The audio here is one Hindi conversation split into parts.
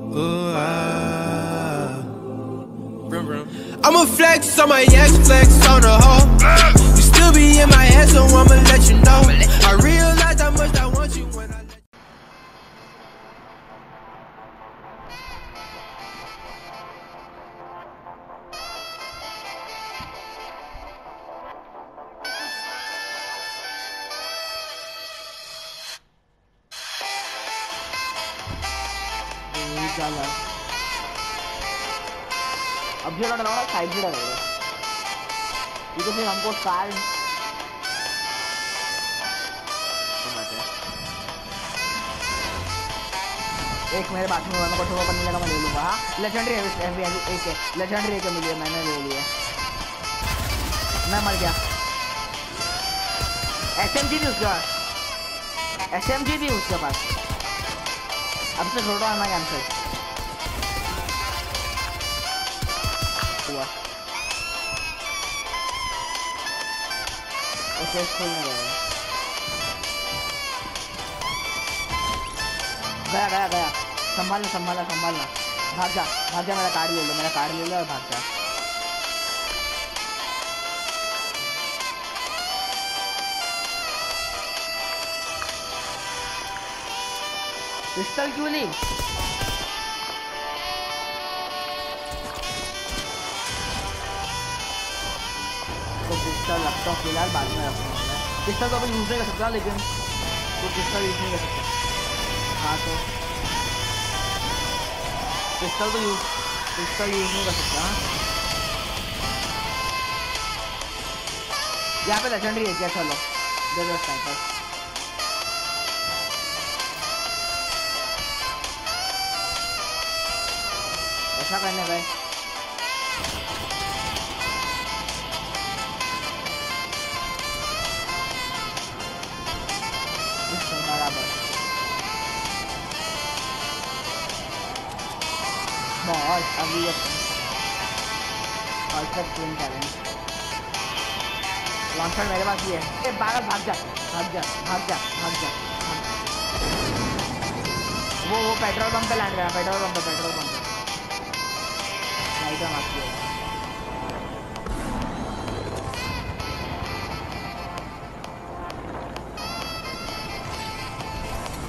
Ooh, ah. I'ma flex on my ex, flex on the hoe. You still be in my head, so I'ma let you know. I realize अब जो लड़ रहा साइड से लड़ रहा फिर हमको कार एक मेरे बात में मैं को बनने लगा, मैं ले लूँगा हाँ। लेजेंडरी है, एक है लेजेंडरी एक मिली है मैंने ले लिया। मैं मर गया। एस एम जी थी उसके पास। एस एम जी थी उसके पास। अब से छोटा है मैं कैंसिल स्कूल में गया गया गया गया संभालना संभालना संभालना भाग जा भाग जा, मेरा कार्ड ले लो, मेरा कार्ड ले लो और भाग जा. पिस्टल क्यों ली लगता हूँ फ़िलहाल बाद में मैं पिस्टल तो अपन यूज़ नहीं कर सकता लेकिन तो पिस्टल यूज़ नहीं कर सकता हाँ तो पिस्टल तो यूज़ पिस्टल यूज़ नहीं कर सकता यहाँ पे लेजेंडरी है क्या चलो दो स्नाइपर ऐसा करने गए बराबर। बहुत अभी परफेक्ट ट्विन टैलेंट लॉन्चर मेरे पास ही है। ए जा, भाग जा भाग जा भाग जा भाग जा। वो वो पेट्रोल पंप पे लैंड करा पेट्रोल पंप पे पेट्रोल पंप पे। लाइट ऑन आती है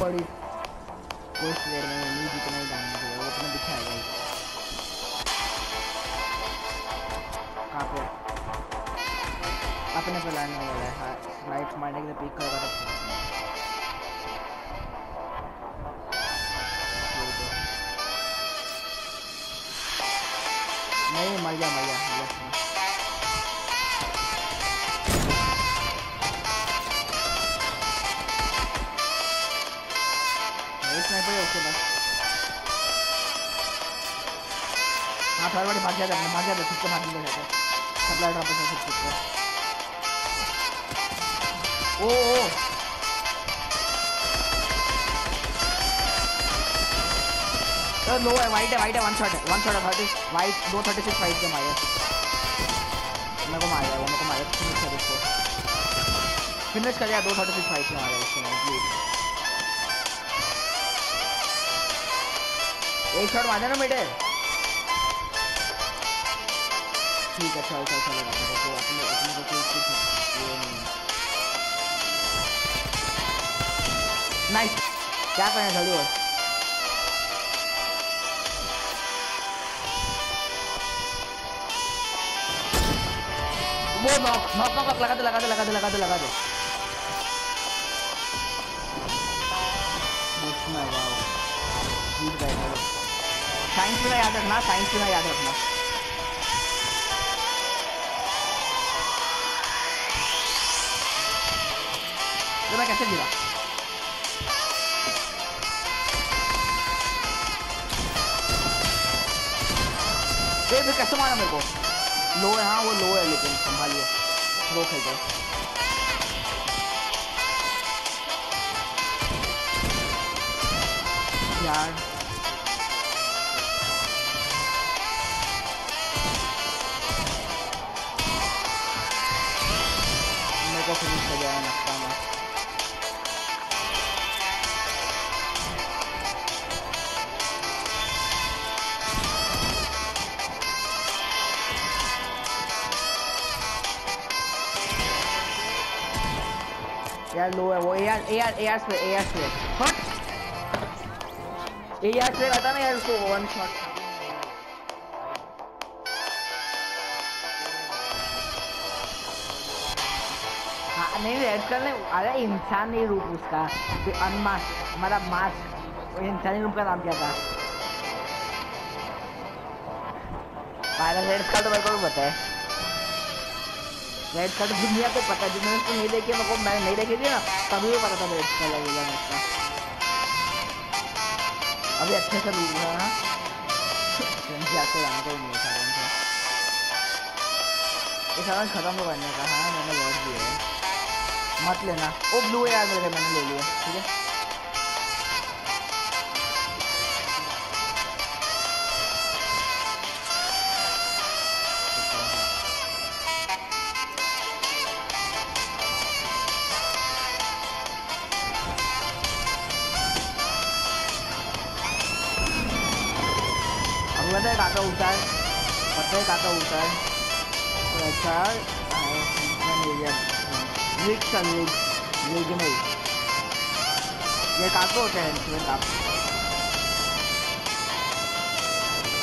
बड़ी कुछ देर में नहीं जितना ही डालना चाहिए वो अपने दिखाएगा ही कहाँ पे अपने पे लाने वाला है हाँ लाइट मारने के लिए पिक करेगा तो। नहीं मर गया मर गया। है उसके पास हाँ थर्ड वाली भाग जाता है भाग जाता है भाग निकल जाता है सप्लाई ड्रॉप है सब ठीक ओ ओ। तो लो है वाइट है वाइट है वन शॉट है वन शॉट है थर्टी वाइट दो थर्टी सिक्स वाइट के मारे। मेरे को मार वो मेरे को मारे, फिनिश कर इसको। फिनिश कर दिया दो थर्टी सिक्स वाइट के मारे इसको एक शॉट मारे ना बेटे ठीक है चल चल चलेगा मेरे को अपने अपने को कोई कुछ ये नहीं नाइस क्या करें जल्दी और वो नॉक नॉक नॉक लगा दे लगा दे लगा दे लगा दे लगा दे. साइंस में याद रखना साइंस में याद रखना तो मैं कैसे गिरा फिर कैसे मारा मेरे को? लो है हाँ वो लो है, लेकिन संभालिए। लो खेलते यार। se allá en las camas. Ya luego, ella, ella, ella, ella, ella, नहीं रेड कलर नहीं अरे इंसानी रूप उसका। तो अनमास्क मतलब मास्क इंसानी रूप का नाम क्या था? फाइनल रेड का तो मेरे को पता है। रेड कार्ड दुनिया को पता जिन्होंने उसको नहीं देखी, मेरे को मैंने नहीं देखी थी ना, तभी भी पता था रेड उसका। अभी अच्छे से खत्म करने का हाँ मैंने बहुत दिया है। मत लेना वो ब्लू है यार मेरे मैंने ले लिया ठीक है पता है काका उठा है पता है काका उठा है तो अच्छा मैंने लिया रिक चल रिक रिक नहीं। ये काका होते हैं इसमें काक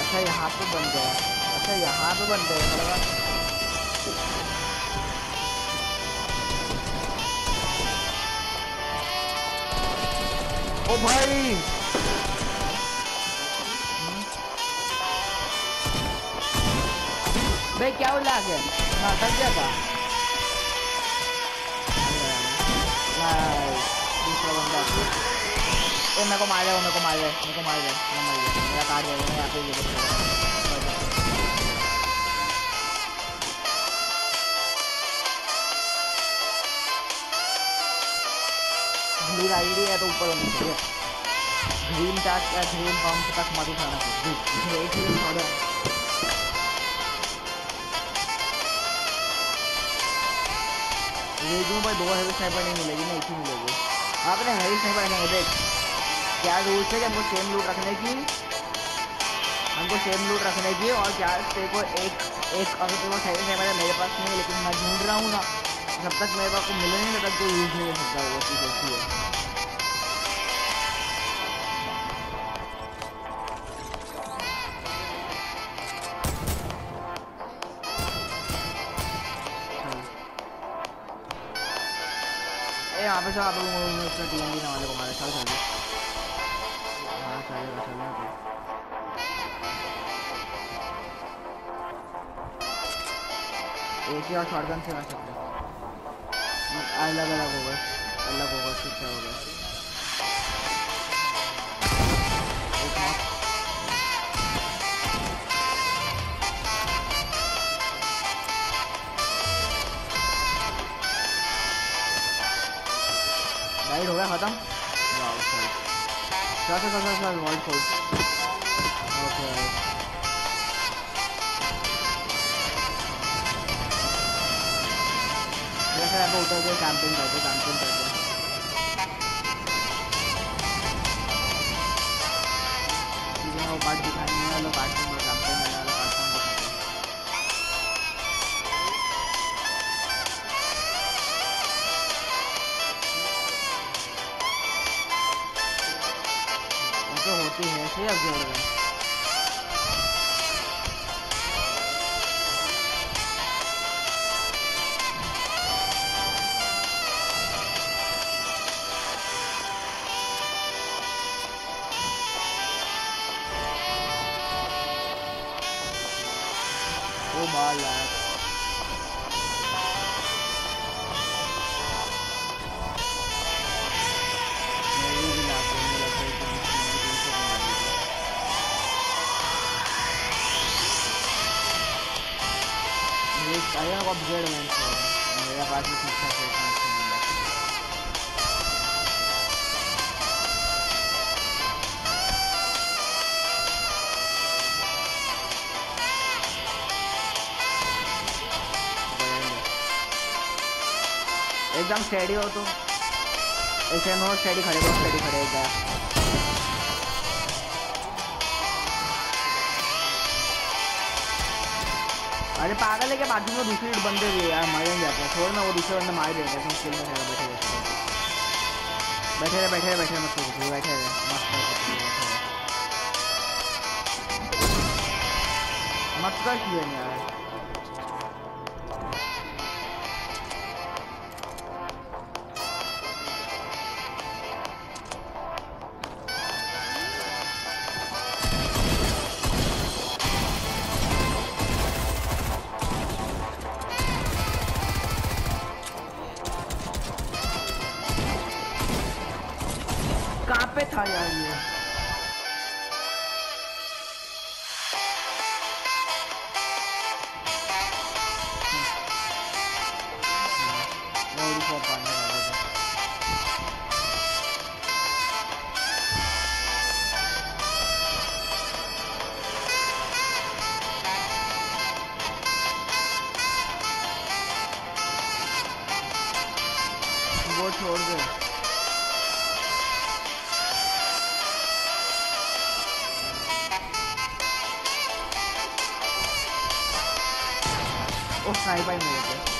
अच्छा यहाँ पे बन गया। अच्छा यहाँ पे बन गया मतलब ओ भाई! भाई क्या हो लाग है थक गया था। मेरे को मार मेरे को मार है मेरे को मार मैं मर पे ब्लू आईडी है तो ऊपर होनी चाहिए ग्रीन टैग या ग्रीन पंप तक मत उठाना एक ही थोड़ा रेजू पर दो हैवी स्नाइपर नहीं मिलेगी ना एक ही मिलेगी। आपने स्नाइपर नहीं देख। क्या रूल्स है कि हमको सेम लूट रखने की? हमको सेम लूट रखने की और क्या तेरे को एक एक अगर तेरे को हैवी स्नाइपर मेरे पास नहीं है, लेकिन मैं ढूंढ रहा हूँ ना। जब तक मेरे पास को मिले नहीं, तब तक तो यूज़ नहीं कर सकता वो चीज़ ऐसी है। लोग टीम भी ना वाले चल चल एक ही और शॉटगन से अलग अलग होगा अलग होगा शिक्षा होगा हो खत्म चल चल चल चल वर्ल्ड ओके जैसे यहाँ पे उतर के कैंपिंग करते कैंपिंग करते दिखाने वाला Oh my god. एकदम स्टेडी हो तो ऐसे नो स्टेडी खड़े हो स्टेडी खड़े जाए अरे पागल है क्या? बाजू में दूसरे बंदे भी यार, मर जाते। हैं छोड़ ना, वो दूसरे बंदे मार देते हैं। स्किल में बैठे बैठे बैठे रहे बैठे रहे बैठे रहे, मत करो बैठे रहे। मत कर मत कर यार? Ready for partner. वो छोड़ दे ओ साई भाई मेरे पे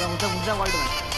इसको और मारा अच्छा अच्छा अच्छा वर्ल्ड